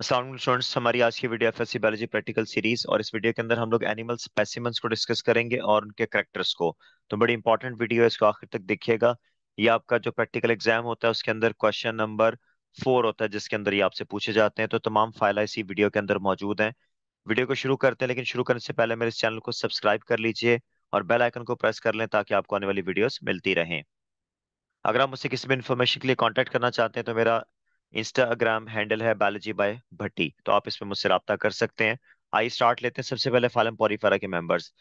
Students, हमारी आज की video FSC biology practical series और इस वीडियो के अंदर हम लोग एनिमल स्पेसिमेंट्स को डिस्कस करेंगे और उनके करेक्टर्स को। तो बड़ी इंपॉर्टेंट वीडियो है, इसको आखिर तक देखिएगा। ये आपका जो प्रैक्टिकल एग्ज़ाम होता है, उसके अंदर क्वेश्चन नंबर फोर होता है, जिसके अंदर ये आपसे पूछे जाते हैं। तो तमाम फ़ाइल इसी वीडियो के अंदर मौजूद है। वीडियो को शुरू करते हैं, लेकिन शुरू करने से पहले मेरे इस चैनल को सब्सक्राइब कर लीजिए और बेल आइकन को प्रेस कर लें, ताकि आपको आने वाली वीडियोस मिलती रहें। अगर आप मुझसे किसी भी इन्फॉर्मेशन के लिए कांटेक्ट करना चाहते हैं तो मेरा इंस्टाग्राम हैंडल है बायोलॉजी बाय भट्टी तो आप इसमें मुझसे रब्ता कर सकते हैं। आई स्टार्ट लेते हैं। सबसे पहले फालम पॉरीफेरा के मेंबर्स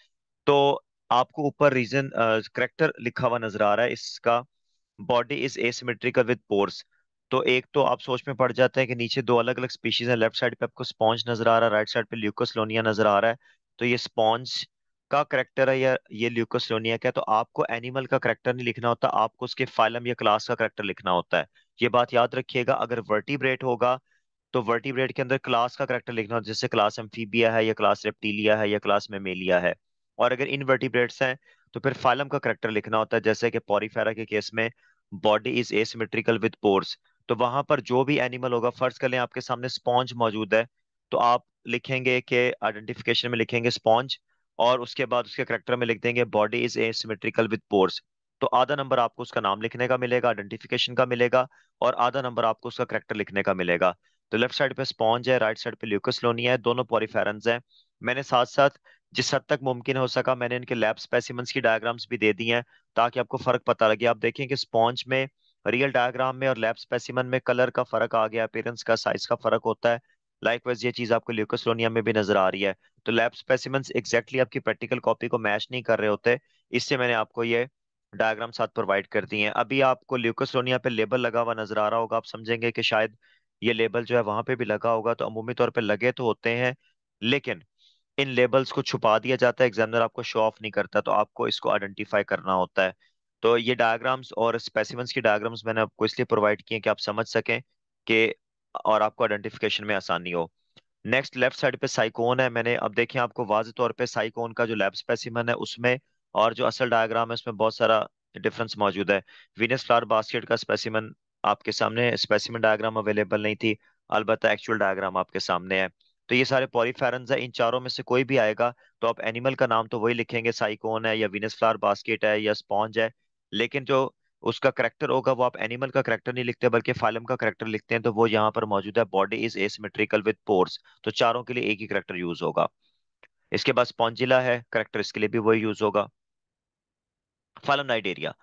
तो आपको ऊपर रीजन करेक्टर लिखा हुआ नज़र आ रहा है। इसका body is asymmetrical with pores तो एक तो आप सोच में पड़ जाते हैं कि नीचे दो अलग अलग स्पीशीज हैं। लेफ़्ट साइड पे आपको स्पॉन्ज नज़र आ रहा है। राइट साइड पे ल्यूकोसलोनिया नज़र आ रहा है। तो ये स्पॉन्ज का करेक्टर है या ये ल्यूकोसलोनिया का है? तो आपको एनिमल का करेक्टर नहीं लिखना होता। आपको उसके फाइलम या क्लास का करेक्टर लिखना होता है। ये बात याद रखिएगा, अगर वर्टिब्रेट होगा तो वर्टिब्रेट के अंदर क्लास का करेक्टर लिखना है, जैसे क्लास एम्फीबिया है, या क्लास रेप्टीलिया है, या क्लास मेमेलिया है। और अगर इनवर्टिब्रेट्स हैं तो फिर फाइलम का करेक्टर लिखना होता है, जैसे कि पॉरीफेरा के केस में body is asymmetrical with pores तो वहाँ पर जो भी एनिमल होगा फ़र्ज़ कर लें, आपके सामने स्पॉन्ज मौजूद है तो आप लिखेंगे कि आइडेंटिफिकेशन में लिखेंगे स्पॉन्ज और उसके बाद उसके करेक्टर में लिख देंगे body is asymmetrical with pores तो आधा नंबर आपको उसका नाम लिखने का मिलेगा आइडेंटिफिकेशन का मिलेगा और आधा नंबर आपको उसका करेक्टर लिखने का मिलेगा। तो लेफ़्ट साइड पे स्पॉन्ज है राइट साइड पे ल्यूकोसलोनिया है, दोनों पॉरीफेरन्स हैं। मैंने साथ साथ जिस हद तक मुमकिन हो सका मैंने इनके लैब स्पेसिमेंट्स की डायग्राम्स भी दे दी हैं ताकि आपको फ़र्क पता लगे। आप देखें कि स्पॉन्ज में रियल डायग्राम में और लैब स्पेसिमन में कलर का फ़र्क आ गया अपीयरेंस का साइज़ का फ़र्क होता है। लाइकवाइज ये चीज़ आपको ल्यूकोसलोनिया में भी नज़र आ रही है। तो लैब स्पेसिमेंट्स एग्जैक्टली आपकी प्रैक्टिकल कॉपी को मैच नहीं कर रहे होते, इससे मैंने आपको ये डायग्राम साथ प्रोवाइड कर दिए हैं। अभी आपको ल्यूकोसलोनिया पे लेबल लगा हुआ नज़र आ रहा होगा, आप समझेंगे कि शायद ये लेबल जो है वहाँ पे भी लगा होगा तो अमूमी तौर पे लगे तो होते हैं, लेकिन इन लेबल्स को छुपा दिया जाता है, एग्जामिनर आपको शो ऑफ़ नहीं करता तो आपको इसको आइडेंटिफाई करना होता है। तो ये डायग्राम्स और स्पेसिमेंट्स की डायग्राम्स मैंने आपको इसलिए प्रोवाइड किए कि आप समझ सकें कि और आपको आइडेंटिफिकेशन में आसानी हो। नेक्स्ट लेफ़्ट साइड पे साइकोन है, मैंने, अब देखें आपको वाज तौर पे साइकोन का जो लैब स्पेसिमन है, उसमें और जो असल डायग्राम है, उसमें बहुत सारा डिफरेंस मौजूद है। वीनस फ्लावर बास्केट का स्पेसिमन आपके सामने स्पेसिमन डायग्राम अवेलेबल नहीं थी, अलबत्ता एक्चुअल डायग्राम आपके सामने है। तो ये सारे पॉलीफेरन्स है, इन चारों में से कोई भी आएगा तो आप एनिमल का नाम तो वही लिखेंगे साइकोन है या विनस फ्लावर बास्केट है या स्पॉन्ज है, लेकिन जो उसका करेक्टर होगा, वो आप एनिमल का करेक्टर नहीं लिखते, बल्कि फाइलम का करेक्टर लिखते हैं तो वो यहाँ पर मौजूद है। Body is asymmetrical with pores तो चारों के लिए एक ही करेक्टर यूज़ होगा। इसके बाद स्पॉन्जिला है करेक्टर इसके लिए भी वही यूज़ होगा। फाइलम नाइटेरिया।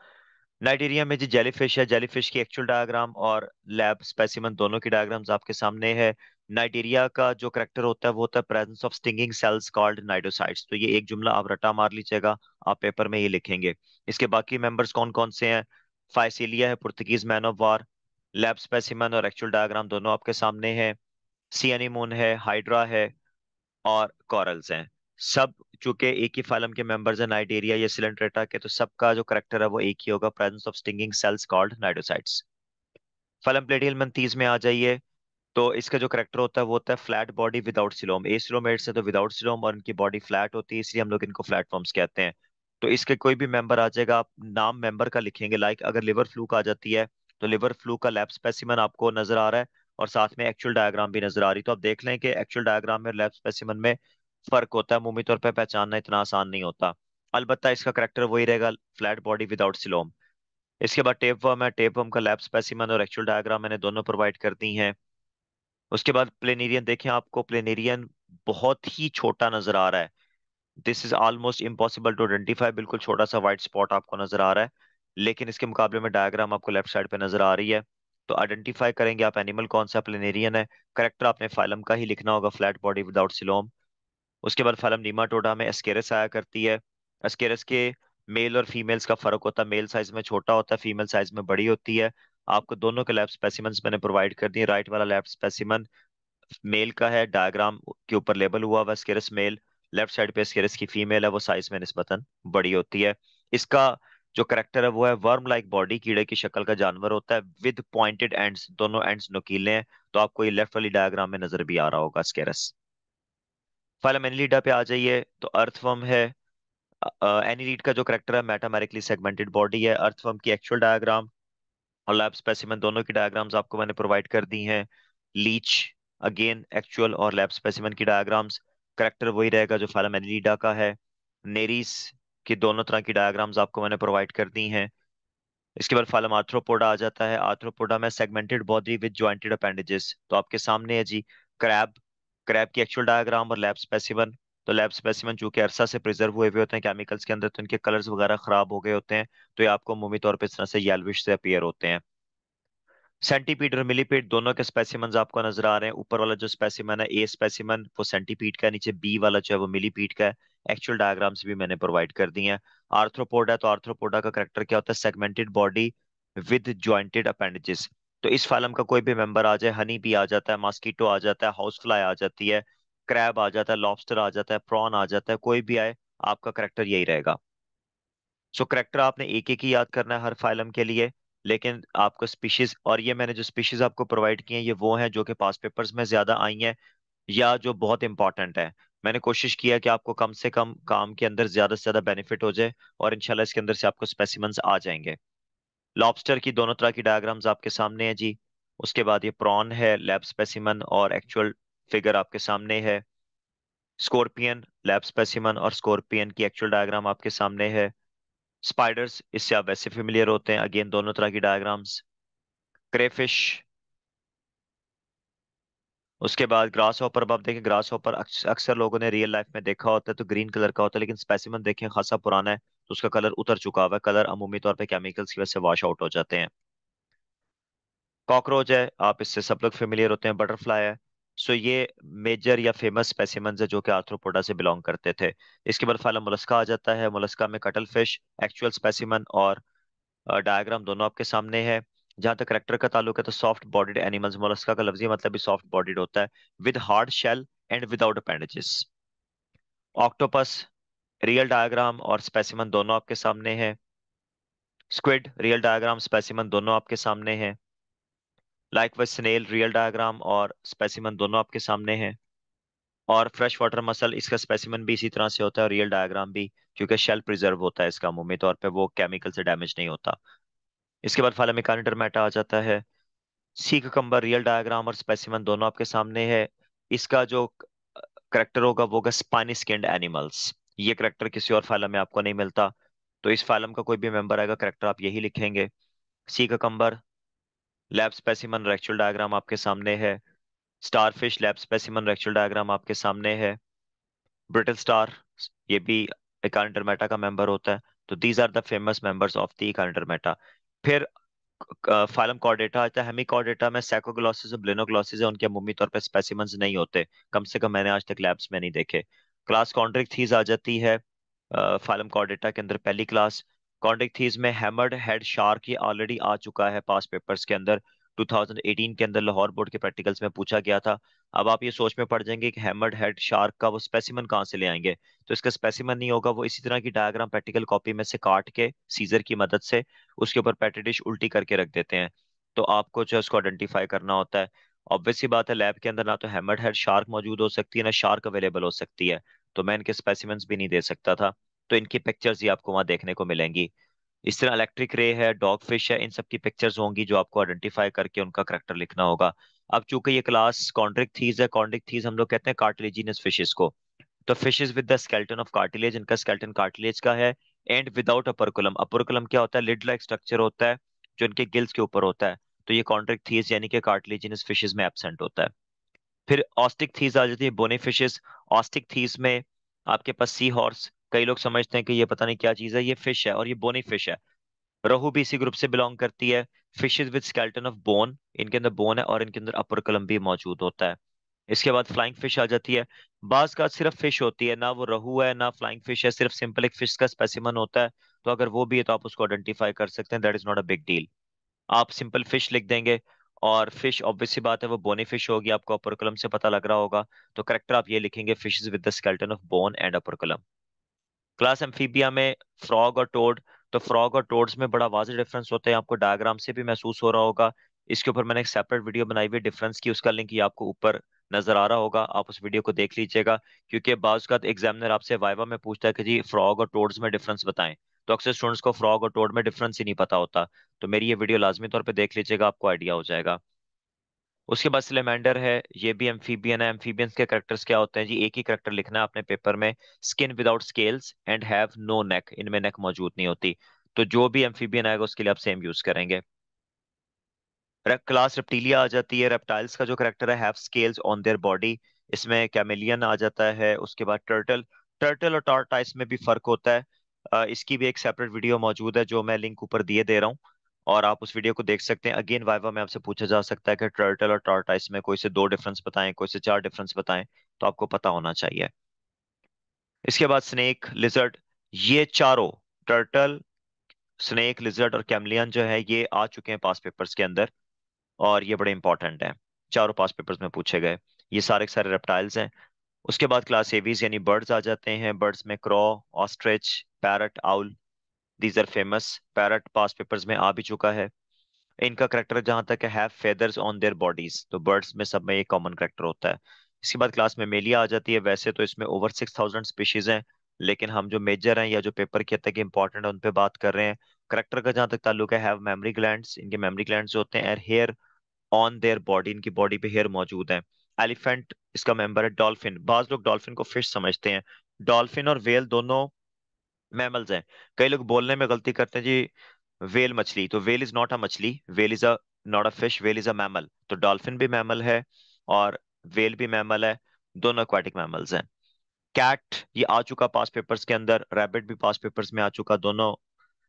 नाइटेरिया में जो जेलीफिश है जेलीफिश की एक्चुअल डायग्राम और लैब स्पेसिमन दोनों की डायग्राम्स आपके सामने है। नाइडेरिया का जो करेक्टर होता है, वो होता है presence of stinging cells called cnidocytes तो ये एक जुमला आप रटा मार लीजिएगा, आप पेपर में ये लिखेंगे। इसके बाकी मेंबर्स कौन कौन से हैं? फाइसिलिया है Portuguese man of war lab specimen और एक्चुअल डायग्राम दोनों आपके सामने है। सियानीमून है हाइड्रा है और कॉरल्स हैं। सब चूँकि एक ही फाइलम के मेंबर्स हैं नाइडेरिया या सिलेंट्रेटा के तो सबका जो करेक्टर है वो एक ही होगा presence of stinging cells called cnidocytes phylum platyhelminthes में आ जाइए तो इसका जो करेक्टर होता है वो होता है flat body without coelom acoelomates है तो विदाउट सिलोम और इनकी बॉडी फ्लैट होती है, इसलिए हम लोग इनको फ्लैट फॉर्म्स कहते हैं. तो इसके कोई भी मेंबर आ जाएगा, आप नाम मेंबर का लिखेंगे लाइक अगर लिवर फ्लू का आ जाती है तो लिवर फ्लू का लैब स्पेसिमन आपको नज़र आ रहा है और साथ में एक्चुअल डायग्राम भी नज़र आ रही है। तो आप देख लें कि एक्चुअल डायग्राम में लैब स्पेसिमन में फ़र्क होता है मुमी तौर पर पहचानना इतना आसान नहीं होता। अलबत्ता इसका करेक्टर वही रहेगा फ्लैट बॉडी विदाउट सिलोम इसके बाद टेप वर्म है टेप वर्म का लैब स्पेसिमन और एक्चुअल डायग्राम मैंने दोनों प्रोवाइड कर दी हैं। उसके बाद प्लेनेरियन देखें आपको प्लेनेरियन बहुत ही छोटा नज़र आ रहा है। This is almost impossible to identify बिल्कुल छोटा सा व्हाइट स्पॉट आपको नज़र आ रहा है। लेकिन इसके मुकाबले में डायग्राम आपको लेफ़्ट साइड पे नज़र आ रही है। तो आइडेंटिफाई करेंगे आप एनिमल कौन सा प्लेनेरियन है। करेक्टर आपने फाइलम का ही लिखना होगा फ्लैट बॉडी विदाउट सिलोम उसके बाद फाइलम नीमाटोडा में एस्केरस आया करती है। एस्केरस के मेल और फीमेल्स का फ़र्क होता है। मेल साइज़ में छोटा होता है, फीमेल साइज़ में बड़ी होती है। आपको दोनों के लैब स्पेसिमेंट्स मैंने प्रोवाइड कर दिए। राइट वाला लैब स्पेसिमन मेल का है, डायग्राम के ऊपर लेबल हुआ हुआ स्केरस मेल। लेफ़्ट साइड पे स्केरस की फीमेल है, वो साइज़ में निस्बतन बड़ी होती है। इसका जो करेक्टर है, वो है वर्म लाइक बॉडी, कीड़े की शक्ल का जानवर होता है। विद पॉइंटेड एंड्स, दोनों एंड्स नुकीले हैं तो आपको ये लेफ़्ट वाली डायग्राम में नज़र भी आ रहा होगा स्केरस फाइलम एनिलीडा पे आ जाइए तो अर्थवर्म है एनिलीड का जो करेक्टर है मेटामेरिकली सेगमेंटेड बॉडी है अर्थवर्म की एक्चुअल डायग्राम और लैब स्पेसिमन दोनों की डायग्राम्स आपको मैंने प्रोवाइड कर दी हैं। लीच अगेन एक्चुअल और लैब स्पेसिमन की डायग्राम्स करेक्टर वही रहेगा जो फाइलम एनिलीडा का है। नेरीस की दोनों तरह की डायग्राम्स आपको मैंने प्रोवाइड कर दी हैं। इसके बाद फाइलम आर्थ्रोपोडा आ जाता है। आर्थ्रोपोडा में segmented body with jointed appendages तो आपके सामने है जी क्रैब क्रैब की एक्चुअल डायग्राम और लैब स्पेसिमन तो लैब स्पेसिमन चूँकि अरसा से प्रिजर्व हुए हुए होते हैं केमिकल्स के अंदर तो इनके कलर्स वगैरह खराब हो गए होते हैं तो ये आपको मुमी तौर पर इस तरह से येल्विश से अपीयर होते हैं। सेंटीपीड और मिलीपीड दोनों के स्पेसिमन आपको नज़र आ रहे हैं। ऊपर वाला जो स्पेसिमन है ए स्पेसिमन वो सेंटीपीड का नीचे बी वाला जो है, वो मिलीपीड का है। एक्चुअल डायग्राम्स भी मैंने प्रोवाइड कर दी हैं। आर्थ्रोपोडा तो आर्थ्रोपोडा का करेक्टर क्या होता है? Segmented body with jointed appendages तो इस फाइलम का कोई भी मेंबर आ जाए हनी भी आ जाता है मॉस्किटो आ जाता है हाउस फ्लाई आ जाती है क्रैब आ जाता है लॉबस्टर आ जाता है प्रॉन आ जाता है कोई भी आए आपका करेक्टर यही रहेगा। सो so, करेक्टर आपने एक एक ही याद करना है हर फाइलम के लिए लेकिन आपको स्पीशीज और ये मैंने जो स्पीशीज आपको प्रोवाइड की हैं ये वो हैं जो कि पास पेपर्स में ज़्यादा आई हैं या जो बहुत इंपॉर्टेंट है। मैंने कोशिश किया कि आपको कम से कम काम के अंदर ज़्यादा से ज़्यादा बेनिफिट हो जाए और इनशाला इसके अंदर से आपको स्पेसिमंस आ जाएँगे। लॉबस्टर की दोनों तरह की डायग्राम्स आपके सामने है जी। उसके बाद ये प्रॉन है लैब स्पेसिमन और एक्चुअल फिगर आपके सामने है। स्कॉर्पियन लैब स्पेसिमन और स्कॉर्पियन की एक्चुअल डायग्राम आपके सामने है। स्पाइडर्स इससे आप वैसे फेमिलियर होते हैं अगेन दोनों तरह की डायग्राम्स क्रेफिश उसके बाद ग्रास हॉपर आप देखें ग्रास हॉपर अक्सर लोगों ने रियल लाइफ में देखा होता है तो ग्रीन कलर का होता है, लेकिन स्पेसिमन देखें, खासा पुराना है। तो उसका कलर उतर चुका हुआ है। कलर अमूमी तौर पे केमिकल्स की वजह से वॉश आउट हो जाते हैं। कॉकरोच है, आप इससे सब लोग फेमिलियर होते हैं बटरफ्लाई है। सो ये मेजर या फ़ेमस स्पेसिमन है जो कि आर्थ्रोपोडा से बिलोंग करते थे। इसके बाद फाइलम मोलस्का आ जाता है। मोलस्का में कटल फ़िश एक्चुअल स्पेसिमन और डायग्राम दोनों आपके सामने है। जहाँ तक करेक्टर का ताल्लुक है तो सॉफ्ट बॉडीड एनिमल्स मोलस्का का लफ्जी मतलब भी सॉफ्ट बॉडीड होता है। With hard shell and without appendages octopus real diagram और स्पेसिमन दोनों आपके सामने है। स्क्विड रियल डायग्राम स्पेसिमन दोनों आपके सामने हैं। लाइकवाइज स्नेल रियल डायग्राम और स्पेसिमन दोनों आपके सामने हैं। और फ्रेश वाटर मसल इसका स्पेसिमन भी इसी तरह से होता है और रियल डायग्राम भी, क्योंकि शेल प्रिजर्व होता है इसका मुँह तौर पर वो केमिकल से डैमेज नहीं होता। इसके बाद फालामिकानिडरमेटा आ जाता है। सी कम्बर रियल डायग्राम और स्पेसिमन दोनों आपके सामने है। इसका जो करेक्टर होगा, वो होगा स्पाइनी स्किन्ड एनिमल्स ये करेक्टर किसी और फाइलम में आपको नहीं मिलता। तो इस फाइलम का कोई भी मेंबर आएगा करेक्टर आप यही लिखेंगे। Sea cucumber lab specimen actual diagram आपके सामने है। Starfish lab specimen actual diagram आपके सामने है। ब्रिटल स्टार ये भी इकानडरमेटा का मेंबर होता है। तो these are the famous members of the echinodermata फिर फाइलम कॉर्डेटा आता है हेमी कॉर्डेटा में सैकोग्लॉसिस और ब्लिनोग्लॉसिस है। उनके मुमी तौर पर स्पेसिमंस नहीं होते। कम से कम मैंने आज तक लैब्स में नहीं देखे। क्लास कॉन्ड्रिक थीज आ जाती है फाइलम कॉर्डेटा के अंदर पहली क्लास। कॉन्ड्रिक थीज में हैमर्ड हेड शार्क ये ऑलरेडी आ चुका है पास पेपर्स के अंदर। 2018 के अंदर लाहौर बोर्ड के प्रैक्टिकल्स में पूछा गया था। अब आप ये सोच में पड़ जाएँगे कि हैमर्ड हेड शार्क का वो स्पेसिमन कहाँ से ले आएँगे? तो इसका स्पेसिमन नहीं होगा, वो इसी तरह की डायग्राम प्रैक्टिकल कॉपी में से काट के सीजर की मदद से उसके ऊपर पैटी डिश उल्टी करके रख देते हैं। तो आपको जो है उसको आइडेंटिफाई करना होता है। ऑब्वियस सी बात है लैब के अंदर ना तो हैमर्ड हेड शार्क मौजूद हो सकती है, ना शार्क अवेलेबल हो सकती है। तो मैं इनके स्पेसिमेंस भी नहीं दे सकता था। तो इनकी पिक्चर्स ही आपको वहाँ देखने को मिलेंगी। इस तरह इलेक्ट्रिक रे है डॉग फ़िश है, इन सब की पिक्चर्स होंगी जो आपको आइडेंटिफाई करके उनका करेक्टर लिखना होगा। अब चूँकि ये क्लास कॉन्ड्रिक थीज है कॉन्ड्रिक थीज हम लोग कहते हैं कार्टिलेजिनस फिशेस को। तो fishes with the skeleton of cartilage इनका स्केल्टन कार्टिलेज का है एंड विदाउट अपरकुलम अपरकुलम क्या होता है? लिड लाइक स्ट्रक्चर होता है, जो इनके गिल्स के ऊपर होता है। तो ये कॉन्ड्रिक थीज यानी कि कार्टिलेजिनस फिशेस में एबसेंट होता है। फिर ऑस्टिक थीज आ जाती है बोने फिशेस। ऑस्टिक थीज में आपके पास सी हॉर्स, कई लोग समझते हैं कि ये पता नहीं क्या चीज़ है, ये फ़िश है और ये बोनी फ़िश है। रोहू भी इसी ग्रुप से बिलोंग करती है। Fishes with skeleton of bone, इनके अंदर बोन है और इनके अंदर अपर कलम भी मौजूद होता है। इसके बाद फ्लाइंग फ़िश आ जाती है। बाज का सिर्फ़ फ़िश होती है, ना वो रहू है, ना फ्लाइंग फ़िश है, सिर्फ़ सिंपल एक फ़िश का स्पेसिमन होता है। तो अगर वो भी है तो आप उसको आइडेंटिफाई कर सकते हैं, that is not a big deal. आप सिंपल फ़िश लिख देंगे और फ़िश ऑब्वियसली बात है, वो बोनी फ़िश होगी, आपको अपर कलम से पता लग रहा होगा। तो करेक्टर आप ये लिखेंगे fish with the skeleton of bone and upper column class amphibia में फ्रॉग और टोड तो फ्रॉग और टोड्स में बड़ा वाज डिफरेंस होता है, आपको डायग्राम से भी महसूस हो रहा होगा। इसके ऊपर मैंने एक सेपरेट वीडियो बनाई हुई डिफरेंस की, उसका लिंक ये आपको ऊपर नज़र आ रहा होगा, आप उस वीडियो को देख लीजिएगा, क्योंकि बाज का एग्जामिनर आपसे वाइवा में पूछता है कि जी फ्रॉग और टोड्स में डिफरेंस बताएँ। तो अक्सर स्टूडेंट्स को फ्रॉग और टोड में डिफरेंस ही नहीं पता होता। तो मेरी ये वीडियो लाजमी तौर पर देख लीजिएगा, आपको आइडिया हो जाएगा। उसके बाद सिलेमेंडर है, ये भी एम्फीबियन है। एम्फीबियंस के करेक्टर्स क्या होते हैं जी? एक ही करेक्टर लिखना है अपने पेपर में। Skin without scales and have no neck इनमें नेक मौजूद नहीं होती। तो जो भी एम्फीबियन आएगा, उसके लिए आप सेम यूज़ करेंगे। क्लास रेप्टीलिया आ जाती है। रेप्टाइल्स का जो करेक्टर है have scales on their body इसमें कैमेलियन आ जाता है। उसके बाद टर्टल टर्टल और टॉर्टाइस में भी फ़र्क होता है। इसकी भी एक सेपरेट वीडियो मौजूद है, जो मैं लिंक ऊपर दिए दे रहा हूँ। और आप उस वीडियो को देख सकते हैं। अगेन वाइवा में आपसे पूछा जा सकता है कि टर्टल और टॉर्टाइस में कोई से दो डिफरेंस बताएँ, कोई से चार डिफरेंस बताएँ तो आपको पता होना चाहिए। इसके बाद स्नेक लिजर्ड ये चारों टर्टल स्नेक लिजर्ड और कैमलियन जो है, ये आ चुके हैं पास पेपर्स के अंदर और ये बड़े इंपॉर्टेंट हैं। चारों पास पेपर्स में पूछे गए। ये सारे सारे रेप्टाइल्स हैं। उसके बाद क्लास एवीज यानी बर्ड्स आ जाते हैं। बर्ड्स में crow ostrich parrot owl these are famous parrot past papers में आ भी चुका है। इनका करेक्टर जहाँ तक है have feathers on their bodies तो बर्ड्स में सब में ये कॉमन करेक्टर होता है। इसके बाद क्लास में मेलिया आ जाती है। वैसे तो इसमें ओवर सिक्स थाउज़ेंड स्पीशीज हैं, लेकिन हम जो मेजर हैं या जो पेपर के तक इंपॉर्टेंट है, उन पे बात कर रहे हैं। करेक्टर का जहाँ तक ताल्लुक हैव मेमोरी ग्लैंड्स इनके मेमोरी ग्लैंड्स होते हैं हेयर ऑन देयर बॉडी इनकी बॉडी पे हेयर मौजूद है। एलिफेंट इसका मेंबर है डॉल्फिन बाज लोग डॉल्फिन को फ़िश समझते हैं। डॉल्फिन और वेल दोनों मैमल्स हैं। कई लोग बोलने में गलती करते हैं, जी वेल मछली। तो वेल इज़ नॉट अ मछली whale is a not a fish whale is a mammal तो डॉल्फिन भी मैमल है और वेल भी मैमल है। दोनों एक्वाटिक मैमल्स हैं। कैट ये आ चुका पास पेपर्स के अंदर रैबिट भी पास पेपर्स में आ चुका। दोनों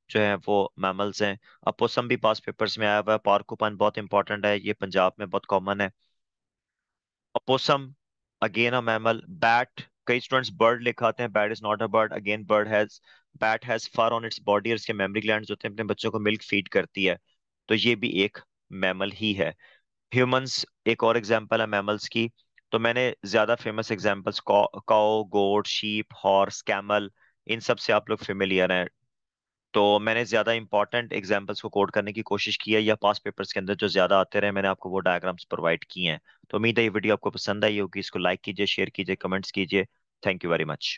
जो है वो मैमल्स हैं। अपोसम भी पास पेपर्स में आया हुआ है। पार्कोपन बहुत इंपॉर्टेंट है। ये पंजाब में बहुत कॉमन है। Opossum again a mammal bat कई स्टूडेंट्स बर्ड लिखाते हैं bat is not a bird again bird has bat has fur on its body और इसके मेमोरी ग्लैंड्स होते हैं अपने बच्चों को मिल्क फ़ीड करती है तो ये भी एक मैमल ही है। ह्यूमंस एक और एग्जांपल है मैमल्स की तो मैंने ज़्यादा famous examples cow goat sheep horse camel इन सबसे आप लोग फेमिलियर हैं। तो मैंने ज़्यादा इंपॉर्टेंट एग्जाम्पल्स को कोड करने की कोशिश की है या पास पेपर्स के अंदर जो ज़्यादा आते रहे, मैंने आपको वो डायग्राम्स प्रोवाइड किए हैं। तो उम्मीद है ये वीडियो आपको पसंद आई होगी, इसको लाइक कीजिए शेयर कीजिए कमेंट्स कीजिए। Thank you very much